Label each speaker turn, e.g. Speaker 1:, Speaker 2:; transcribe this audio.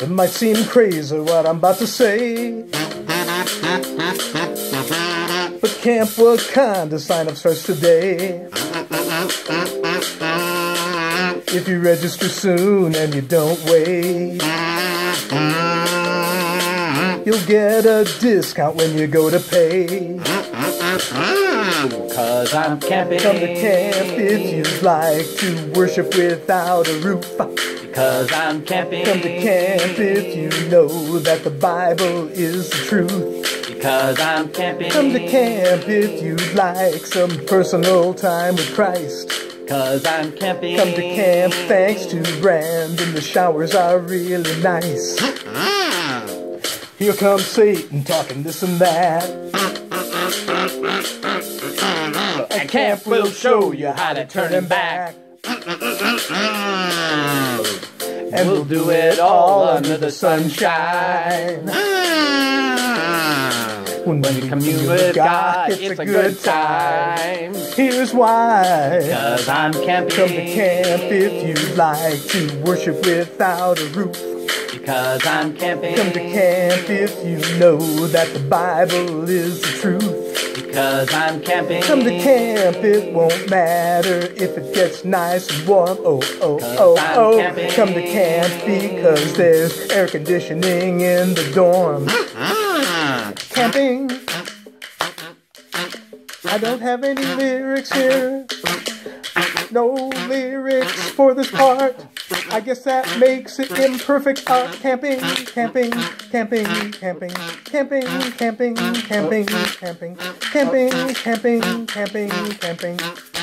Speaker 1: It might seem crazy what I'm about to say. But Camp Wakonda sign up starts today. If you register soon and you don't wait, you'll get a discount when you go to pay. Ah.
Speaker 2: Cause I'm camping.
Speaker 1: Come to camp if you'd like to worship without a roof.
Speaker 2: Cause I'm camping.
Speaker 1: Come to camp if you know that the Bible is the truth.
Speaker 2: Because I'm camping.
Speaker 1: Come to camp if you'd like some personal time with Christ.
Speaker 2: Cause I'm camping.
Speaker 1: Come to camp thanks to Rand and The showers are really nice. Ah. Here comes Satan talking this and that. Ah.
Speaker 2: And camp will show you how to turn him back.
Speaker 1: And
Speaker 2: We'll do it all under the sunshine. When you commune with God, it's a good time.
Speaker 1: Here's why.
Speaker 2: Cause I'm camping.
Speaker 1: Come to camp if you'd like to worship without a roof.
Speaker 2: Because I'm camping.
Speaker 1: Come to camp if you know that the Bible is the truth.
Speaker 2: Because I'm camping.
Speaker 1: Come to camp, it won't matter if it gets nice and warm. Oh, oh, oh,
Speaker 2: I'm
Speaker 1: oh.
Speaker 2: camping.
Speaker 1: Come to camp because there's air conditioning in the dorm. Camping. I don't have any lyrics here. No lyrics for this part. I guess that makes it imperfect. Uh, camping, camping, camping, camping, camping, camping, camping, camping, camping, camping, camping, camping.